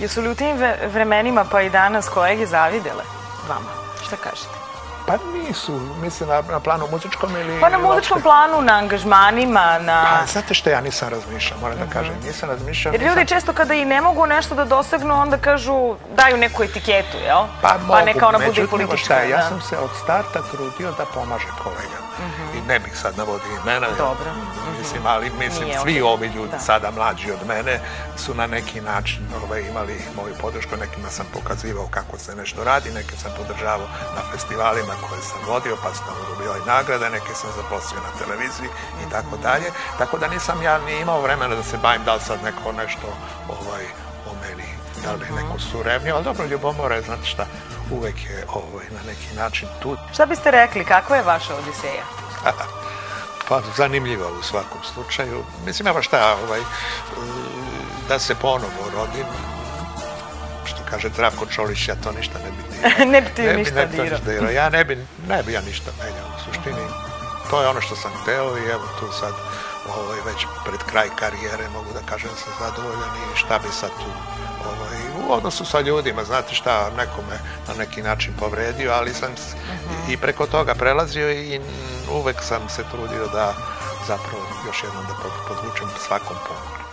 Jesu li u tim vremenima pa i danas kolege zavidele vama? Šta kažete? Pa nisu, mislim na, na planu muzičkom ili... Pa na muzičkom planu, na angažmanima, na... Pa, znate što ja nisam razmišljao, moram da kažem, nisam razmišljao. Jer ljudi često kada i ne mogu nešto da dosegnu, onda kažu, daju neku etiketu, jel? Pa, mogu, neka ona bude međutim, politička. šta je, ja da. sam se od starta trudio da pomažem kolegama. I ne bih sad navodio imena. Dobro. Mislim, ali mislim, Nije svi ovi ljudi Da. sada mlađi od mene su na neki način ovaj, imali moju podršku. Nekima sam pokazivao kako se nešto radi, neke sam podržavao na festivalima koje sam vodio, pa sam dobio i nagrade, neke sam zaposlio na televiziji i tako dalje. Tako da nisam ja ni imao vremena da se bavim da li sad neko nešto ovaj, o meni da li Mhm. neko surevnio, ali dobro, ljubomora je, znate šta, uvek je ovaj, na neki način tu. Šta biste rekli, kakva je vaša odiseja? Pa zanimljiva u svakom slučaju. Mislim, evo šta, ovaj, da se ponovo rodim, kaže Zdravko Čolić, ja to ništa ne bi dirao. ne bi ti ne ništa ne bi to dirao. ništa dirao. Ja ne bi, ne bi ja ništa menjao u suštini. To je ono što sam hteo i evo tu sad ovaj, već pred kraj karijere mogu da kažem da sam zadovoljan i šta bi sad tu ovaj, u odnosu sa ljudima, znate šta, nekome na neki način povredio, ali sam Mhm. i preko toga prelazio i uvek sam se trudio da zapravo još jednom da pod- podvučem svakom pomoć.